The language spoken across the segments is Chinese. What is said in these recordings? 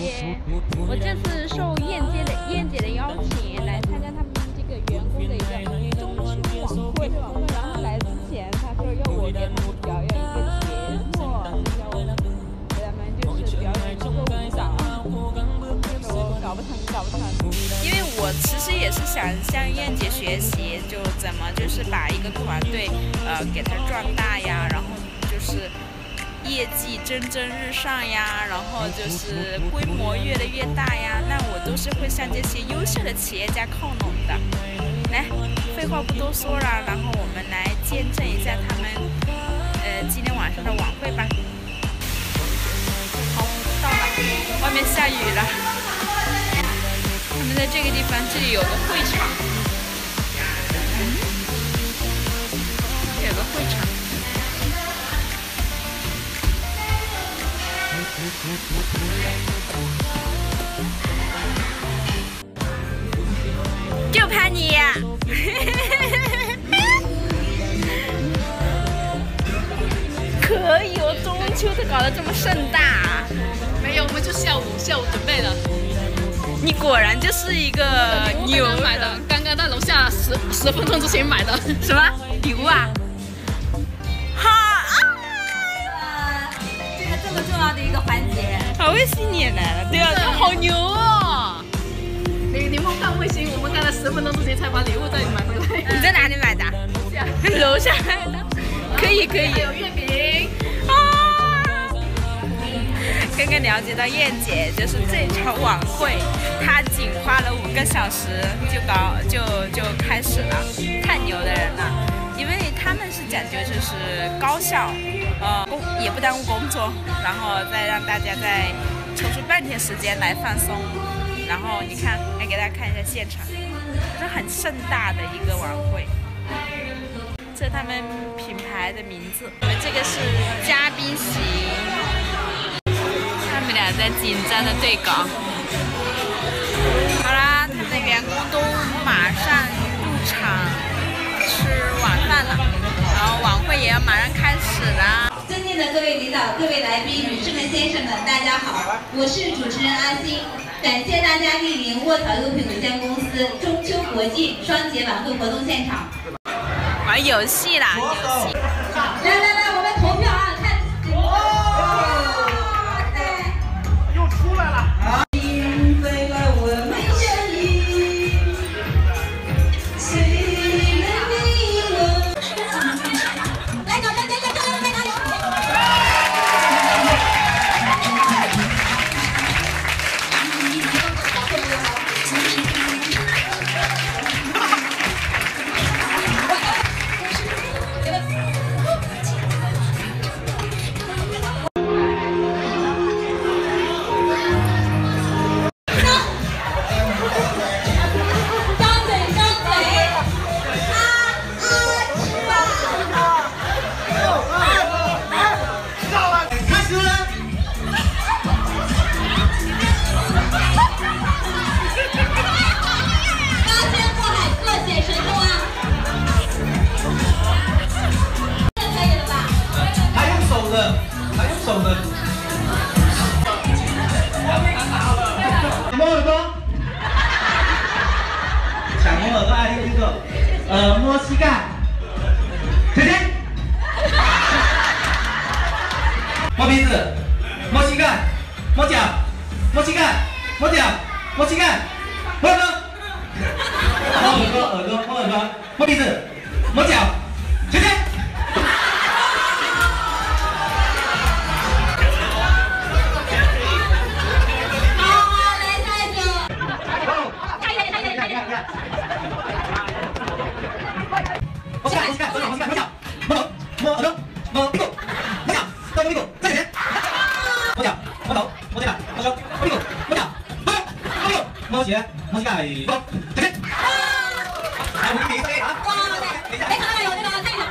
姐，我这次受燕姐的燕姐的邀请来参加他们这个员工的一个中秋晚会。然后来之前，他说要我给他们表演一个节目，要我给他们就是表演一个舞蹈。我搞不成，搞不成。因为我其实也是想向燕姐学习，就怎么就是把一个团队呃给它壮大呀，然后就是。业绩蒸蒸日上呀，然后就是规模越来越大呀，那我都是会向这些优秀的企业家靠拢的。来，废话不多说了，然后我们来见证一下他们呃今天晚上的晚会吧。好，到了，外面下雨了。他们在这个地方，这里有个会场，可以哦！中秋都搞得这么盛大，没有，我们就下午下午准备的。你果然就是一个牛买的，刚刚在楼下十十分钟之前买的，什么礼物啊？这么重要的一个环节，好卫星也来了，对啊，好牛哦！你你们看卫星，我十分钟之前才把礼物再买回来。你在哪里买的？楼下买的。可以可以。有月饼啊！刚刚了解到燕姐就是这场晚会，她仅花了五个小时就搞就就开始了，太牛的人了。因为他们是讲究就是高效。呃，工也不耽误工作，然后再让大家再抽出半天时间来放松。然后你看，来给大家看一下现场，是很盛大的一个晚会。这是他们品牌的名字。这个是嘉宾席，他们俩在紧张的对稿。好啦，他们的员工都马上入场吃晚饭了，然后晚会也要马上开始了。尊敬的各位领导、各位来宾、女士们、先生们，大家好，我是主持人阿星，感谢大家莅临卧槽优品有限公司中秋国际双节晚会活动现场。玩游戏啦，游戏。呃，摸膝盖，腿前，摸鼻子，摸膝盖，摸脚，摸膝盖，摸脚，摸膝盖，摸耳朵，摸耳朵，耳朵，摸耳朵，摸鼻子，摸脚，摸鞋，摸膝盖，走，起来。来，我们比一个啊。来，看看有那个看一下。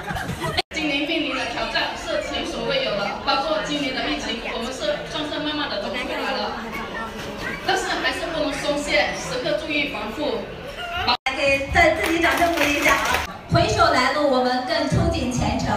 今年面临的挑战是前所未有的，包括今年的疫情，我们是算是慢慢的走出来了，但是还是不能松懈，时刻注意防护。来，给再自己掌声鼓励一下。回首来路，我们更憧憬前程；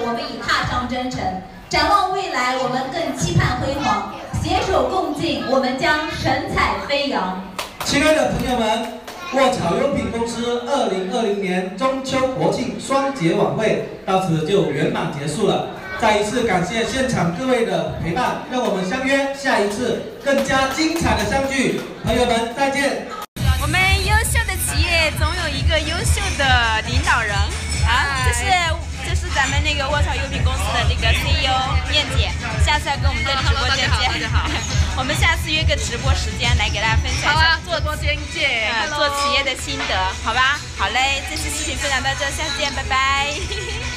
我们已踏上征程；展望未来，我们更期盼辉煌。携手共进，我们将神采飞扬。亲爱的朋友们，卧草优品公司二零二零年中秋国庆双节晚会到此就圆满结束了。再一次感谢现场各位的陪伴，让我们相约下一次更加精彩的相聚。朋友们，再见。那个卧槽优品公司的那个 CEO 燕姐，下次要跟我们在直播间见。大家好，我们下次约个直播时间来给大家分享一下做直播间见，做企业的心得，好吧？好嘞，这期视频分享到这，下次见，拜拜。